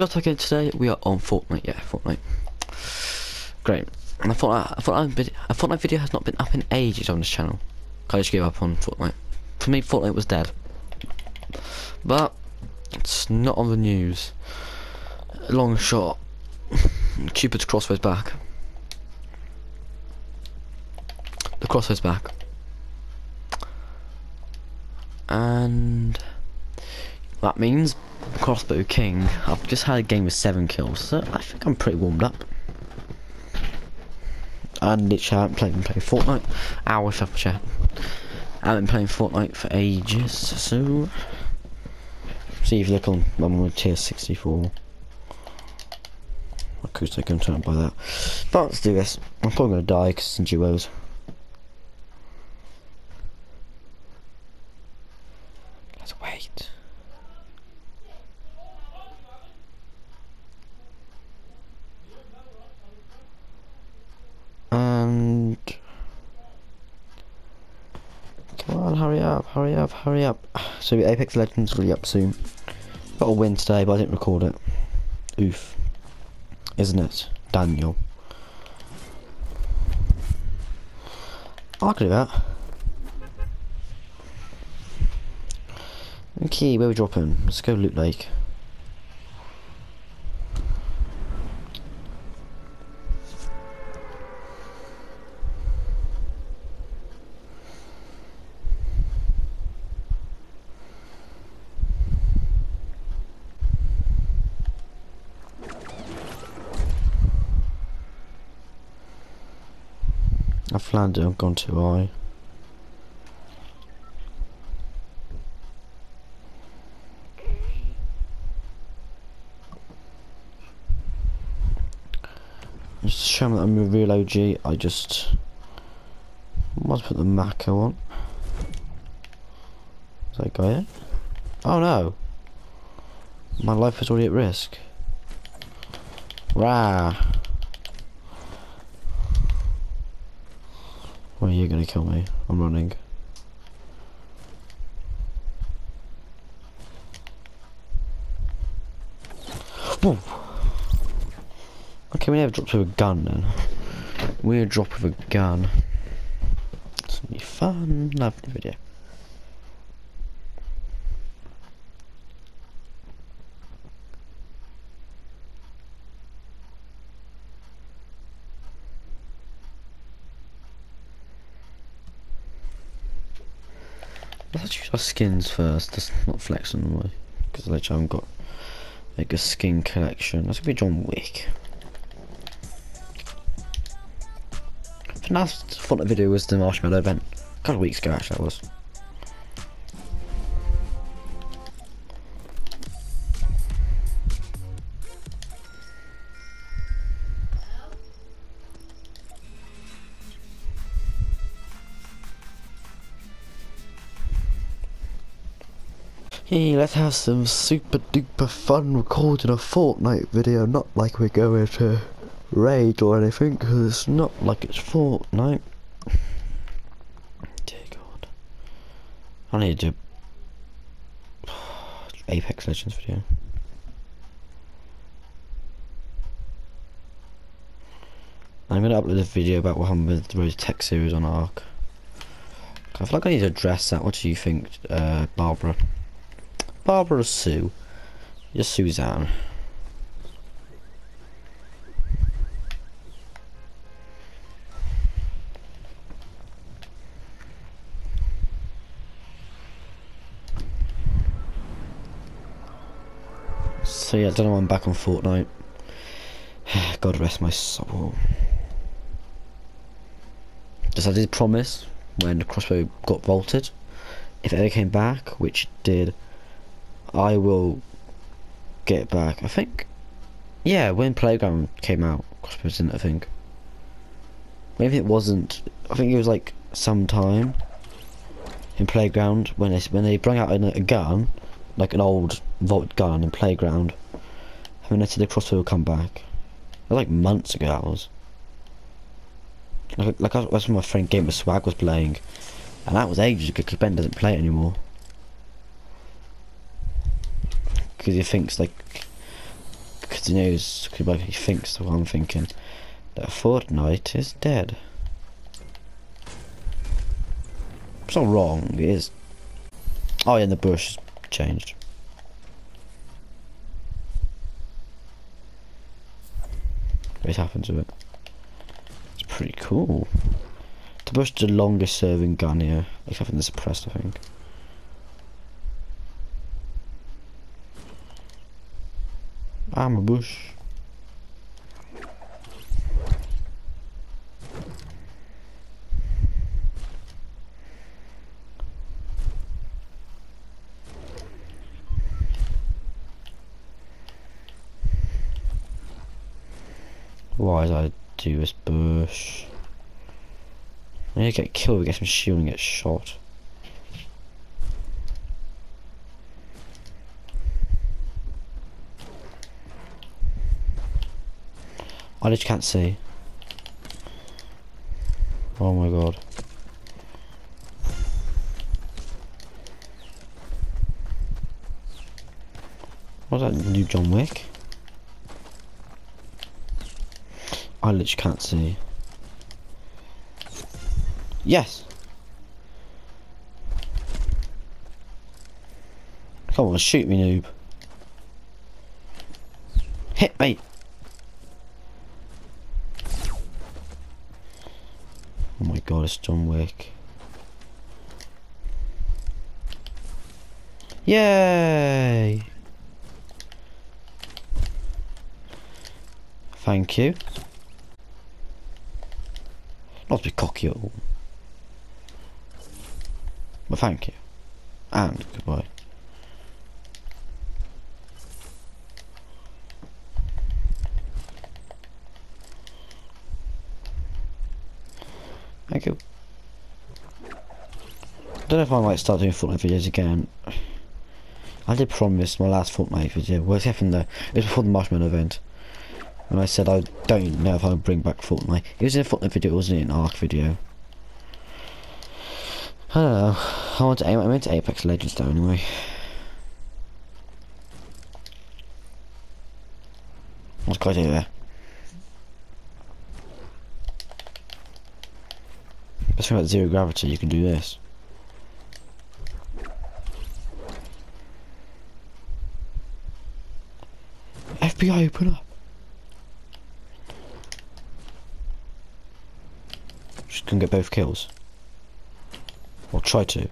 Got again today. We are on Fortnite. Yeah, Fortnite. Great. And I thought I thought my video has not been up in ages on this channel. I just gave up on Fortnite. For me, Fortnite was dead. But it's not on the news. Long shot. Cupid's crossbow's back. The crossbow's back. And that means Crossbow King. I've just had a game with seven kills, so I think I'm pretty warmed up. And literally haven't played, playing Fortnite. Hour shuffle chat. I haven't been playing Fortnite for ages, so see if you look on on tier 64. I could take him turn by that. But let's do this. I'm probably gonna die because it's in duos. Let's wait. And come on, hurry up, hurry up. So Apex Legends will be up soon. Got a win today, but I didn't record it. Oof. Isn't it, Daniel? I can do that. Okay, where we dropping? Let's go Loot Lake. I've landed, I've gone too high. Just to show me that I'm a real OG, I just must put the Mako on. Is that guy it? Oh no! My life is already at risk. Rah! You're gonna kill me. I'm running. Okay, we never dropped with a gun then. Weird drop with a gun. It's gonna be fun. Lovely video. Our skins first. Let's not flex on them, because I haven't got like a skin collection. That's gonna be John Wick. The last Fortnite video was the Marshmallow event. A couple of weeks ago, actually, that was. Hey, let's have some super duper fun recording a Fortnite video, not like we're going to raid or anything, because it's not like it's Fortnite. Dear God. I need to do Apex Legends video. I'm gonna upload a video about what happened with the Rose Tech series on Ark. I feel like I need to address that. What do you think, uh, Barbara? Barbara Sue. Just Suzanne. So yeah, I don't know I'm back on Fortnite. God rest my soul. Just I did promise when the crossbow got vaulted, if it ever came back, which it did, I will get back. I think, yeah, when Playground came out, Crossbows didn't, I think. Maybe it wasn't, I think it was like some time in Playground when they, when they bring out a, a gun, like an old vault gun in Playground, and then they said the Crossbow will come back. It was like months ago that was. Like, like that's when my friend Gamer Swag was playing, and that was ages ago because Ben doesn't play it anymore. Because he thinks like because he knows because he thinks the I'm thinking that Fortnite is dead. It's not wrong, it is. Oh yeah, and the bush has changed. What happened to it? It's pretty cool. The bush is the longest serving gun here, except for the suppressed, I think. I'm a bush. Why did I do this bush? I need to get killed, we get some shield and get shot. I just can't see. Oh my god. What's that new John Wick? I literally can't see. Yes! Come on, shoot me, noob. Hit me! It's John Wick. Yay! Thank you. Not to be cocky at all. But thank you. And goodbye. Thank you. I don't know if I might start doing Fortnite videos again. I did promise my last Fortnite video, well except the, it was before the Marshmallow event. And I said I don't know if I'll bring back Fortnite. It was in a Fortnite video, it wasn't it? an Ark video. I don't know. I want to aim, I went to Apex Legends though anyway. What's going do there? Let's think about zero gravity, you can do this. FBI, open up. Just gonna get both kills. Or try to.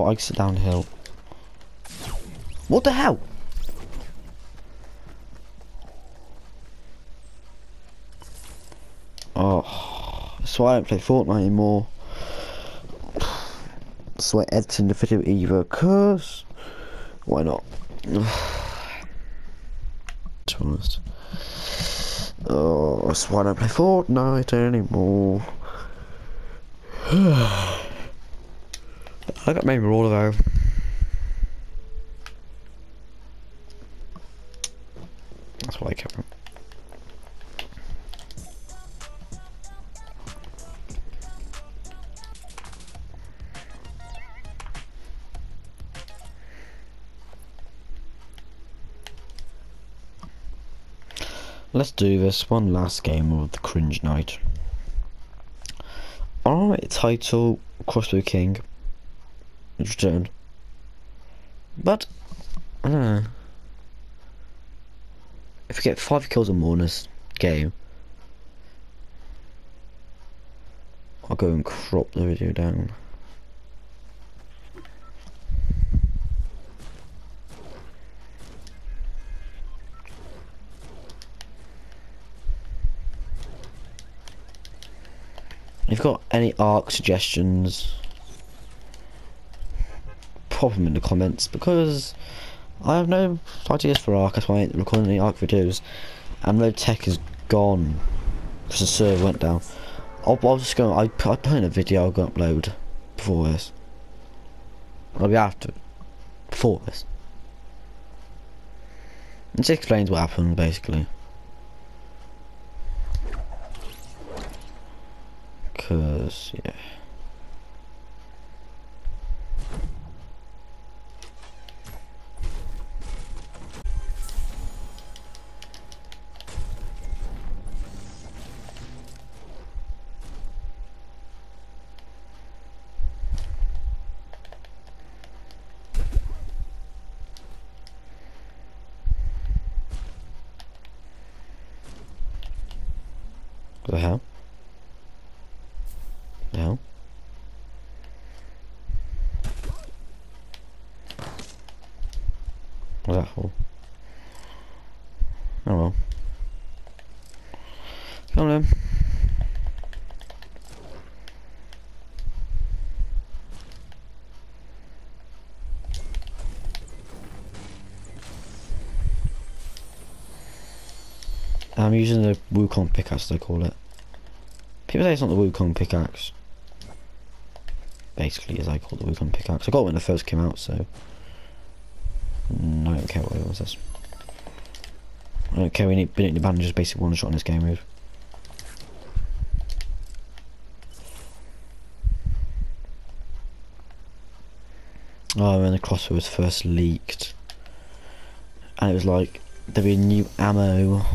Ow, I sit downhill. What the hell? Oh, that's why I don't play Fortnite anymore. That's why editing the video either, cause why not? to be honest. Oh, that's why I don't play Fortnite anymore. I got made all though. That's what I kept. Let's do this one last game of the cringe night. Alright, title Crossbow King. Return. But I don't know. If we get five kills or more in this game, I'll go and crop the video down. If you've got any Ark suggestions, problem in the comments because I have no ideas for Ark, that's why I ain't recording any Ark videos. And Red Tech is gone because the server went down. I'll, I'll just go, I, I put in a video I'll go upload before this. I'll be after, before this. It just explains what happened basically. Cause, yeah. What the hell? The hell? What's that for? Oh well. Come on then. I'm using the Wukong pickaxe, they call it. People say it's not the Wukong pickaxe. Basically, as I call the Wukong pickaxe. I got it when it first came out, so. Mm, I don't care what it was. This. I don't care. We need Benedict the Banner's just basic one shot in this game move. Oh, when the crossbow was first leaked, and it was like there'd be new ammo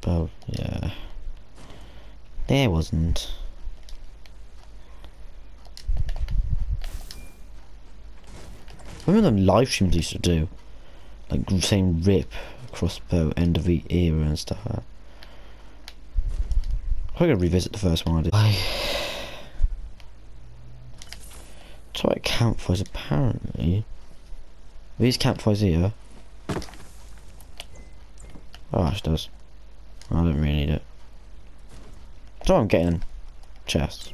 But yeah, there wasn't. Remember them live streams used to do, like saying "rip" crossbow end of the era and stuff. like that. I'm gonna revisit the first one I did. I... So at campfires apparently. These campfires here. Oh, Ash does. I don't really need it. So I'm getting chests.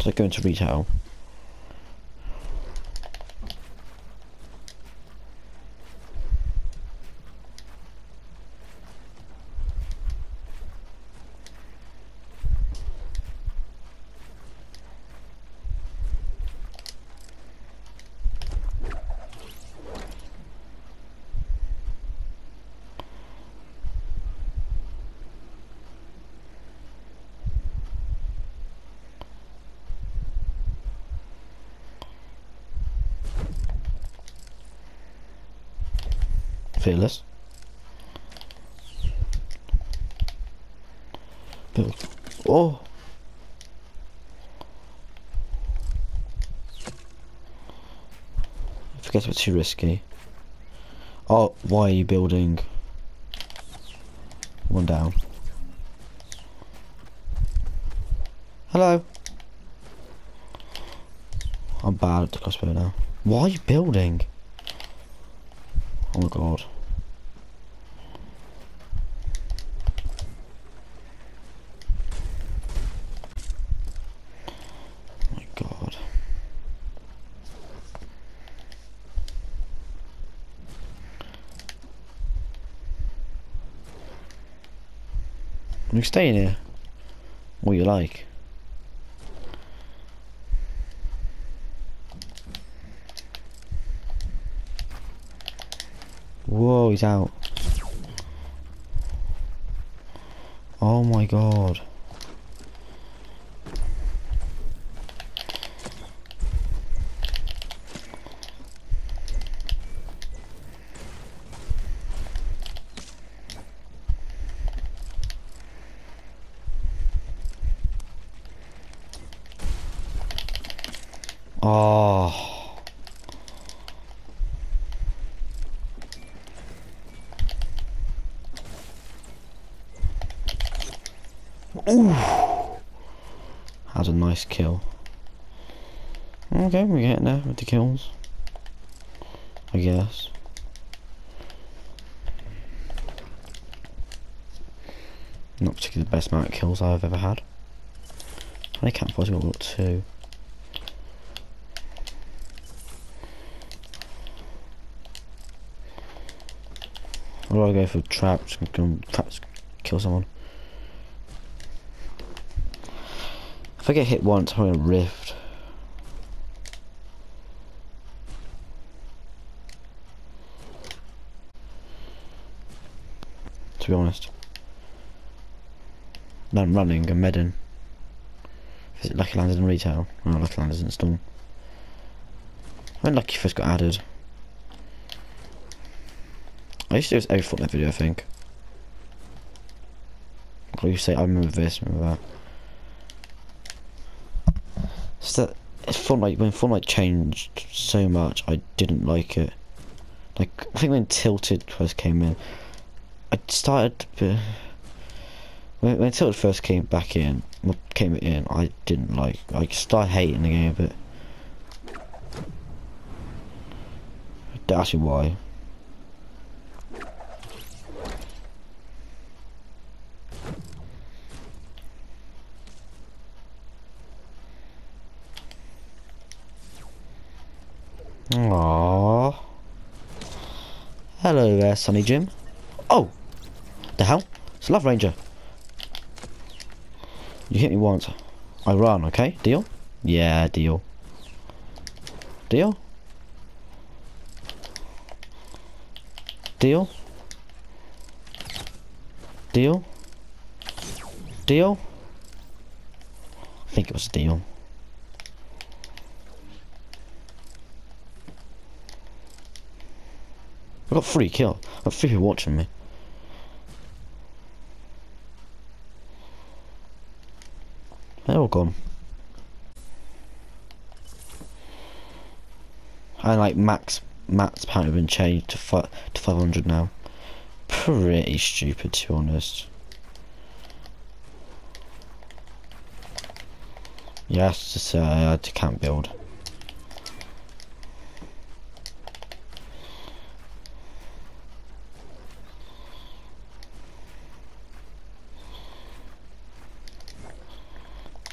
So go into retail. Fearless. Build. Oh! Forget it's too risky. Oh, why are you building? One down. Hello. I'm bad at the crossbow now. Why are you building? Oh god. Oh my god. You staying here. What you like. Whoa, he's out. Oh my god. Oh. Ooh. That was a nice kill. Okay, we're getting there with the kills. I guess. Not particularly the best amount of kills I've ever had. Many campfires have we got? Two. Or do I go for traps? Can traps kill someone? If I get hit once, I'm gonna rift. To be honest. I'm running medding. Is it Lucky Landers in retail? Oh, Lucky Landers in Storm. When Lucky first got added. I used to do this every Fortnite video, I think. Like you say, I remember this, remember that. It's that it's Fortnite when Fortnite changed so much, I didn't like it. Like I think when Tilted first came in, I started. Uh, when, when Tilted first came back in, came in, I didn't like. I started hating the game a bit. That's why. Aww. Hello there, Sunny Jim. The hell? It's a Love Ranger. You hit me once. I run, okay? Deal? Yeah, deal. Deal? Deal? Deal? Deal? I think it was a deal. I got three kill. I got three watching me. Gone. And like max max power been changed to fi to 500 now. Pretty stupid to be honest. Yes, to just uh, to camp build.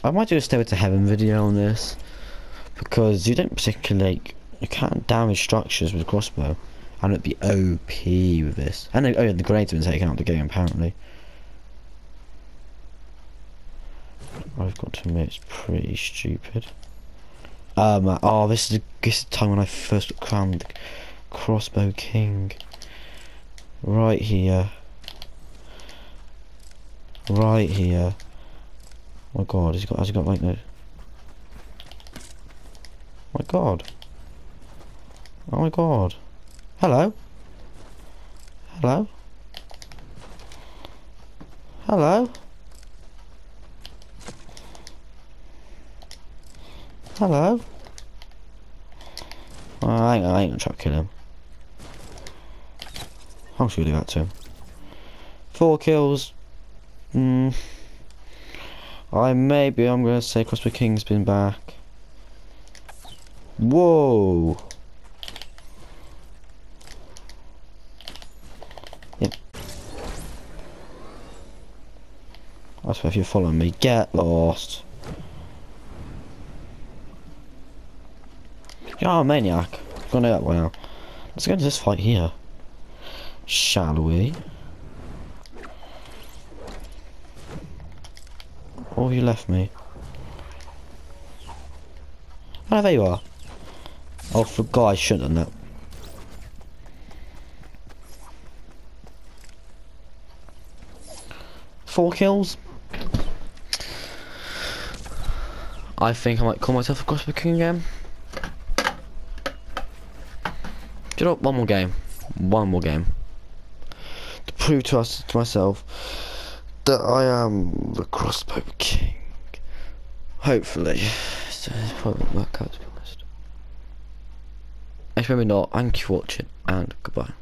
I might do a Stairway to Heaven video on this because you don't particularly like, you can't damage structures with crossbow and it'd be OP with this. And oh yeah, the grenades have been taken out of the game apparently. I've got to admit it's pretty stupid. Um, oh, this is, the, this is the time when I first crowned the crossbow king. Right here. Right here. Oh my god, has he got, has he got. Oh my god. Oh my god. Hello? Hello? Hello? Hello? Oh, I, ain't, I ain't gonna try to kill him. I'm sure do that to him. Four kills. Hmm. I maybe I'm gonna say Crossbow King's been back. Whoa! Yep. I swear if you're following me, get lost. You're a maniac. I'm gonna know that now. Let's go into this fight here. Shall we? Or you left me? Oh, there you are. Oh, forgot I shouldn't have done that. Four kills? I think I might call myself a Crossbow King again. Do you know what? One more game. One more game. To prove to us, to myself, that I am the crossbow king. Hopefully. So it probably won't work out to be honest. Actually maybe not. Thank you for watching and goodbye.